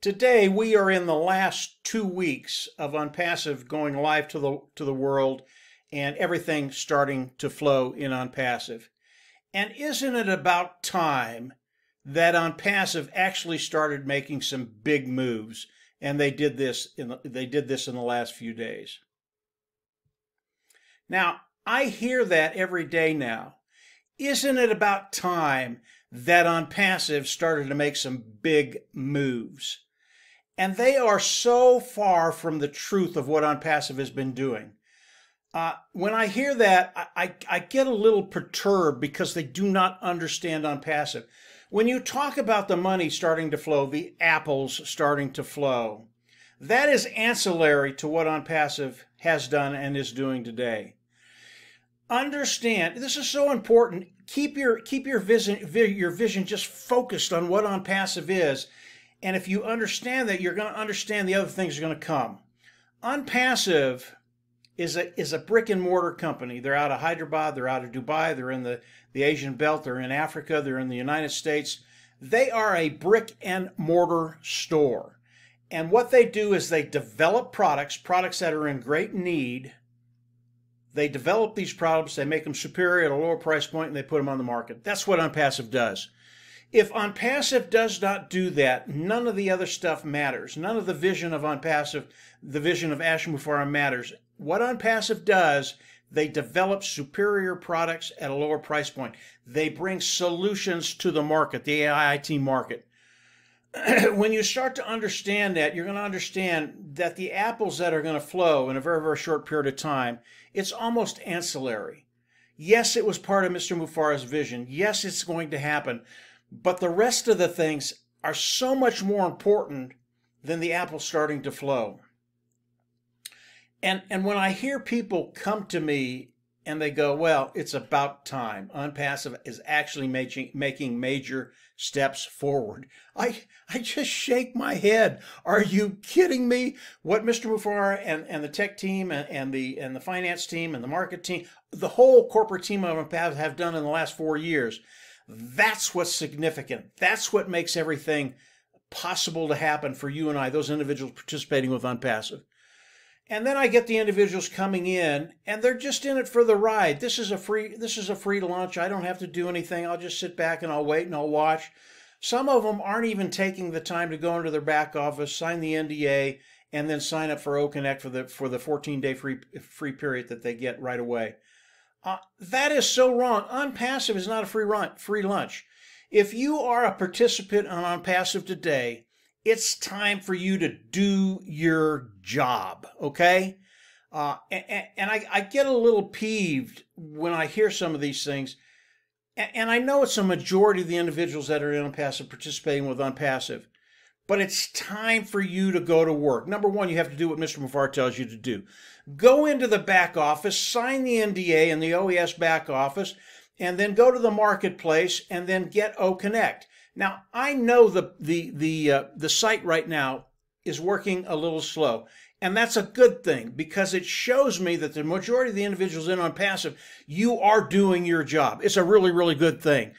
Today we are in the last two weeks of OnPassive going live to the to the world and everything starting to flow in OnPassive. And isn't it about time that OnPassive actually started making some big moves? And they did this in the, they did this in the last few days. Now, I hear that every day now. Isn't it about time that OnPassive started to make some big moves? And they are so far from the truth of what OnPassive has been doing. Uh, when I hear that, I, I, I get a little perturbed because they do not understand OnPassive. When you talk about the money starting to flow, the apples starting to flow, that is ancillary to what OnPassive has done and is doing today. Understand, this is so important. Keep your keep your vision your vision just focused on what OnPassive is and if you understand that, you're going to understand the other things are going to come. OnPassive is a is a brick and mortar company. They're out of Hyderabad, they're out of Dubai, they're in the, the Asian belt, they're in Africa, they're in the United States. They are a brick and mortar store. And what they do is they develop products, products that are in great need. They develop these products, they make them superior at a lower price point, and they put them on the market. That's what OnPassive does. If OnPassive does not do that, none of the other stuff matters. None of the vision of OnPassive, the vision of Ash Mufareh matters. What OnPassive does, they develop superior products at a lower price point. They bring solutions to the market, the AIIT market. when you start to understand that, you're going to understand that the apples that are going to flow in a very, very short period of time, it's almost ancillary. Yes, it was part of Mr. Mufareh's vision. Yes, it's going to happen. But the rest of the things are so much more important than the apple starting to flow. And, and when I hear people come to me and they go, well, it's about time. OnPassive is actually making, making major steps forward. I, I just shake my head. Are you kidding me? What Mr. Mufareh and, and the tech team and, and, the, and the finance team and the market team, the whole corporate team of OnPassive have done in the last four years that's what's significant. That's what makes everything possible to happen for you and I, those individuals participating with OnPassive. And then I get the individuals coming in and they're just in it for the ride. This is a free this is a free lunch. I don't have to do anything. I'll just sit back and I'll wait and I'll watch. Some of them aren't even taking the time to go into their back office, sign the NDA, and then sign up for OConnect for the for the 14 day free free period that they get right away. Uh, that is so wrong. OnPassive is not a free run, free lunch. If you are a participant on OnPassive today, it's time for you to do your job, okay? Uh, and, and I, I, get a little peeved when I hear some of these things. And, I know it's a majority of the individuals that are in OnPassive participating with OnPassive. But it's time for you to go to work. Number one, you have to do what Mr. Mufareh tells you to do. Go into the back office, sign the NDA in the OES back office, and then go to the marketplace and then get OConnect. Now, I know the the the uh, the site right now is working a little slow. And that's a good thing because it shows me that the majority of the individuals in OnPassive, you are doing your job. It's a really, really good thing.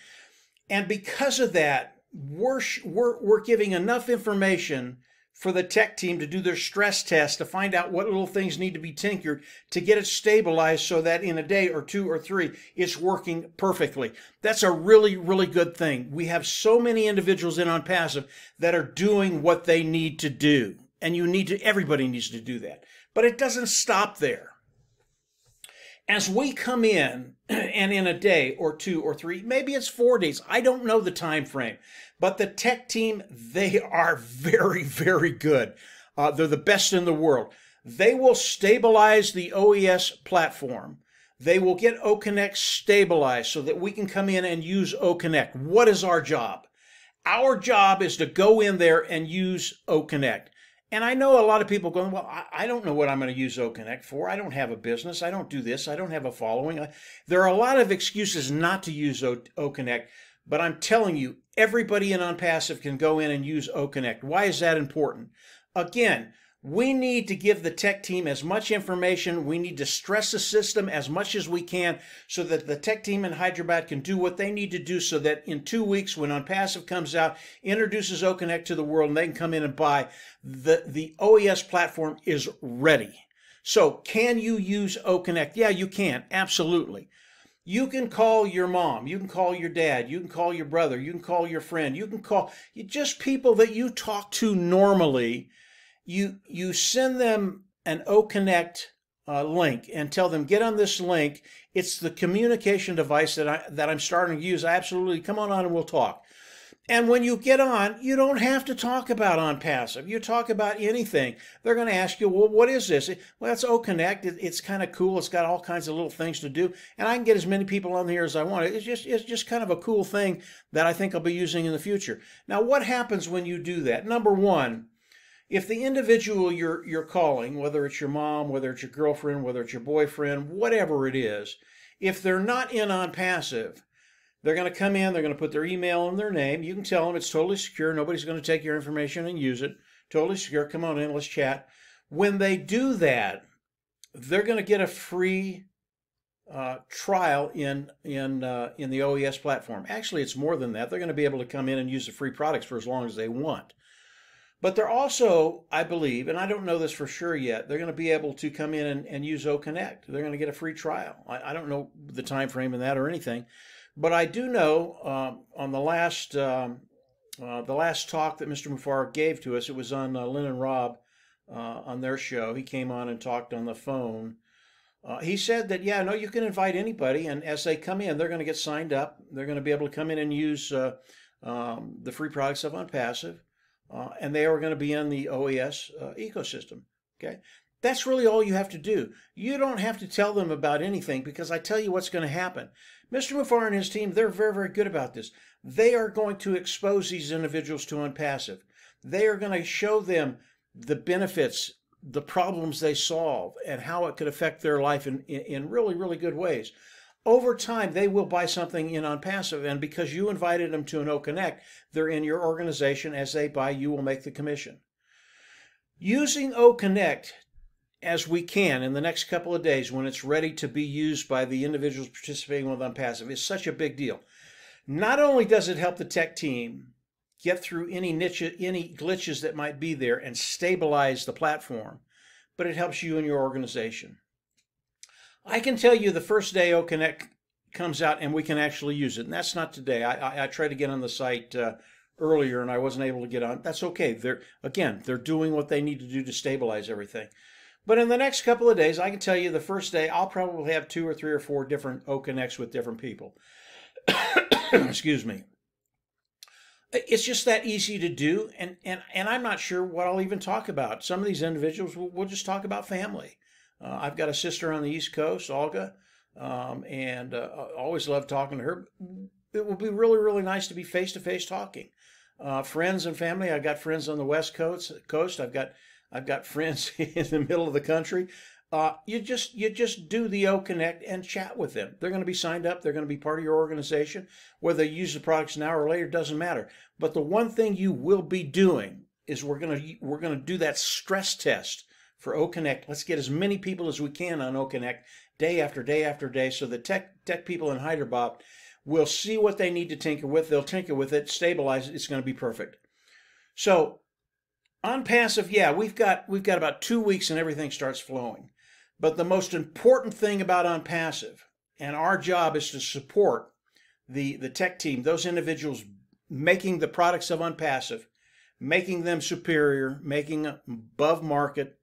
And because of that, we're, we're, we're giving enough information for the tech team to do their stress test to find out what little things need to be tinkered to get it stabilized so that in a day or two or three it's working perfectly. That's a really, really good thing. We have so many individuals in OnPassive that are doing what they need to do. And you need to, everybody needs to do that. But it doesn't stop there as we come in and in a day or two or three maybe it's four days i don't know the time frame but the tech team they are very very good. Uh, they're the best in the world. They will stabilize the oes platform. They will get oconnect stabilized so that we can come in and use oconnect what is our job? Our job is to go in there and use oconnect and I know a lot of people going, well, I, don't know what I'm going to use OConnect for. I don't have a business. I don't do this. I don't have a following. Uh, there are a lot of excuses not to use o, OConnect, but I'm telling you, everybody in OnPassive can go in and use OConnect. Why is that important? Again, We need to give the tech team as much information. We need to stress the system as much as we can so that the tech team in Hyderabad can do what they need to do so that in two weeks, when OnPassive comes out, introduces OConnect to the world, and they can come in and buy, the, the OES platform is ready. So, can you use OConnect? Yeah, you can, absolutely. You can call your mom, you can call your dad, you can call your brother, you can call your friend, you can call just people that you talk to normally you you send them an OConnect uh, link and tell them get on this link. It's the communication device that I that I'm starting to use. Absolutely come on on and we'll talk. And when you get on, you don't have to talk about OnPassive. You talk about anything. They're going to ask you, well, what is this? Well, it's OConnect. it's kind of cool. It's got all kinds of little things to do. And I can get as many people on here as I want. It's just, it's just kind of a cool thing that I think I'll be using in the future. Now, what happens when you do that? Number one, if the individual you're you're calling, whether it's your mom, whether it's your girlfriend, whether it's your boyfriend, whatever it is, if they're not in OnPassive, they're going to come in, they're going to put their email and their name. You can tell them it's totally secure. Nobody's going to take your information and use it. Totally secure. Come on in, let's chat. When they do that, they're going to get a free uh, trial in in uh, in the OES platform. Actually, it's more than that. They're going to be able to come in and use the free products for as long as they want. But they're also, I believe, and I don't know this for sure yet, they're going to be able to come in and, and use OConnect. They're going to get a free trial. I, I, don't know the time frame in that or anything, but I do know um, on the last um, uh, the last talk that Mr. Mufareh gave to us, it was on uh, Lynn and Rob uh, on their show. He came on and talked on the phone. Uh, he said that yeah, no, you can invite anybody, and as they come in, they're going to get signed up. They're going to be able to come in and use uh, um, the free products of OnPassive uh, and they are going to be in the OES uh, ecosystem. Okay, that's really all you have to do. You don't have to tell them about anything because I tell you what's going to happen. Mr. Mufareh and his team, they're very, very good about this. They are going to expose these individuals to OnPassive. They are going to show them the benefits, the problems they solve, and how it could affect their life in, in, in really, really good ways over time they will buy something in OnPassive and because you invited them to an OConnect, they're in your organization as they buy you will make the commission. Using OConnect as we can in the next couple of days when it's ready to be used by the individuals participating with OnPassive is such a big deal. Not only does it help the tech team get through any niche any glitches that might be there and stabilize the platform but it helps you and your organization I can tell you the first day OConnect comes out and we can actually use it. And that's not today. I, I, I tried to get on the site uh, earlier and I wasn't able to get on. That's okay. They're again, they're doing what they need to do to stabilize everything. But in the next couple of days, I can tell you the first day I'll probably have two or three or four different OConnects with different people. Excuse me. It's just that easy to do, and, and, and I'm not sure what I'll even talk about. Some of these individuals will we'll just talk about family. Uh, I've got a sister on the East Coast, Olga, um, and uh, always love talking to her. It will be really, really nice to be face to face talking. Uh, friends and family. I've got friends on the West Coast. Coast. I've got I've got friends in the middle of the country. Uh, you just you just do the O Connect and chat with them. They're going to be signed up. They're going to be part of your organization. Whether they use the products now or later doesn't matter. But the one thing you will be doing is we're going to we're going to do that stress test for OConnect. Let's get as many people as we can on OConnect day after day after day so the tech, tech people in Hyderabad will see what they need to tinker with. They'll tinker with it, stabilize it. It's going to be perfect. So OnPassive, yeah, we've got we've got about two weeks and everything starts flowing. But the most important thing about OnPassive, and our job is to support the, the tech team, those individuals making the products of OnPassive, making them superior, making above market,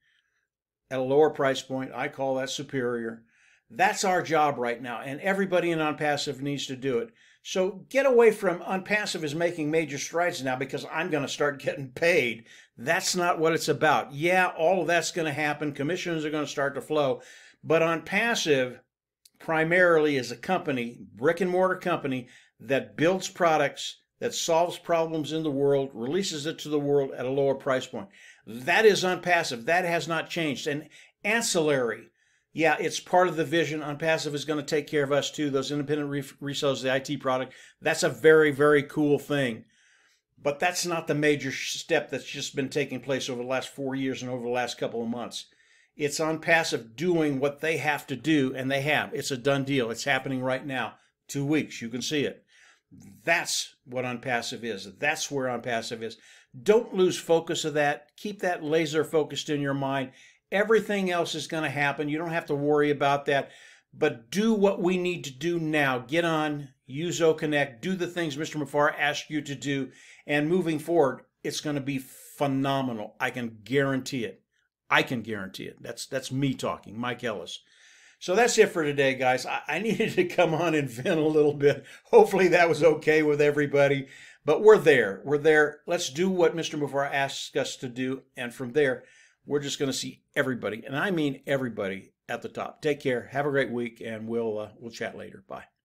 at a lower price point. I call that superior. That's our job right now, and everybody in OnPassive needs to do it. So get away from OnPassive is making major strides now because I'm going to start getting paid. That's not what it's about. Yeah, all of that's going to happen. Commissions are going to start to flow. But OnPassive primarily is a company, brick and mortar company, that builds products, that solves problems in the world, releases it to the world at a lower price point. That is OnPassive. That has not changed. And ancillary, yeah, it's part of the vision. OnPassive is going to take care of us too. Those independent re- resellers, the IT product, that's a very, very cool thing. But that's not the major step that's just been taking place over the last four years and over the last couple of months. It's OnPassive doing what they have to do, and they have. It's a done deal. It's happening right now. Two weeks, you can see it. That's what OnPassive is. That's where OnPassive is. Don't lose focus of that. Keep that laser focused in your mind. Everything else is going to happen. You don't have to worry about that. But do what we need to do now. Get on, use OConnect, do the things Mr. Mufareh asked you to do, and moving forward, it's going to be phenomenal. I can guarantee it. I can guarantee it. That's that's me talking, Mike Ellis. So that's it for today, guys. I, I, needed to come on and vent a little bit. Hopefully that was okay with everybody. But we're there. We're there. Let's do what Mr. Mufareh asks us to do. And from there, we're just going to see everybody, and I mean everybody, at the top. Take care. Have a great week, and we'll uh, we'll chat later. Bye.